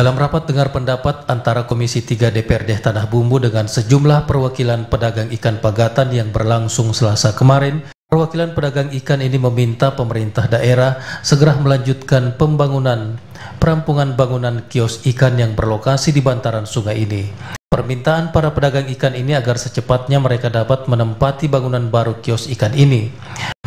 Dalam rapat dengar pendapat antara Komisi 3 DPRD Tanah Bumbu dengan sejumlah perwakilan pedagang ikan pagatan yang berlangsung selasa kemarin, perwakilan pedagang ikan ini meminta pemerintah daerah segera melanjutkan pembangunan perampungan bangunan kios ikan yang berlokasi di bantaran sungai ini. Permintaan para pedagang ikan ini agar secepatnya mereka dapat menempati bangunan baru kios ikan ini.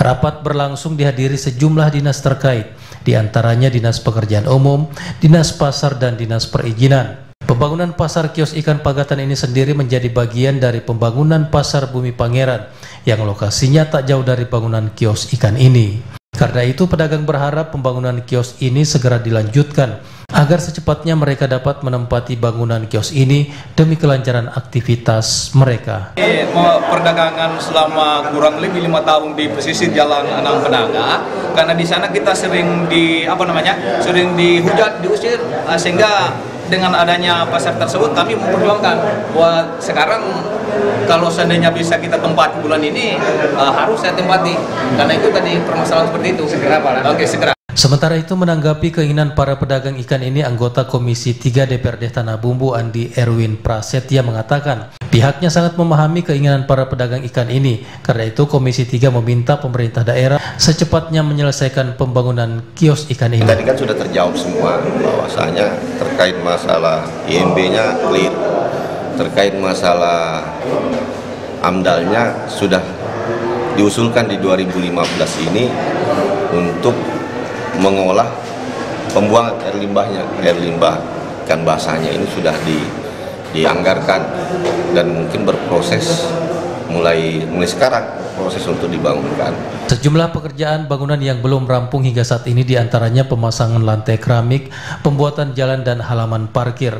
Rapat berlangsung dihadiri sejumlah dinas terkait, di antaranya Dinas Pekerjaan Umum, Dinas Pasar, dan Dinas Perizinan. Pembangunan pasar kios ikan Pagatan ini sendiri menjadi bagian dari pembangunan pasar Bumi Pangeran yang lokasinya tak jauh dari bangunan kios ikan ini. Karena itu pedagang berharap pembangunan kios ini segera dilanjutkan agar secepatnya mereka dapat menempati bangunan kios ini demi kelancaran aktivitas mereka. Perdagangan selama kurang lebih lima tahun di pesisir Jalan Anang Penaga, karena di sana kita sering di apa namanya, sering dihujat, diusir, eh, sehingga dengan adanya pasar tersebut kami memperjuangkan bahwa sekarang kalau seandainya bisa kita tempati bulan ini uh, harus saya tempati karena itu tadi permasalahan seperti itu segera Pak. Oke segera. Sementara itu menanggapi keinginan para pedagang ikan ini, anggota Komisi 3 DPRD Tanah Bumbu Andi Erwin Prasetya mengatakan pihaknya sangat memahami keinginan para pedagang ikan ini. Karena itu Komisi 3 meminta pemerintah daerah secepatnya menyelesaikan pembangunan kios ikan ini. Tadi kan sudah terjawab semua bahwasanya terkait masalah IMB-nya clear, terkait masalah amdalnya sudah diusulkan di 2015 ini untuk mengolah pembuangan air limbahnya, air limbah ikan basahnya ini sudah di, dianggarkan dan mungkin berproses mulai mulai sekarang proses untuk dibangunkan. Sejumlah pekerjaan bangunan yang belum rampung hingga saat ini di antaranya pemasangan lantai keramik, pembuatan jalan dan halaman parkir.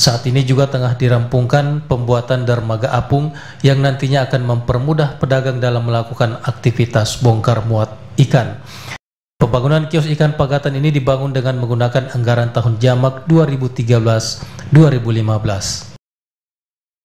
Saat ini juga tengah dirampungkan pembuatan dermaga apung yang nantinya akan mempermudah pedagang dalam melakukan aktivitas bongkar muat ikan. Pembangunan kios ikan Pagatan ini dibangun dengan menggunakan anggaran tahun jamak 2013-2015.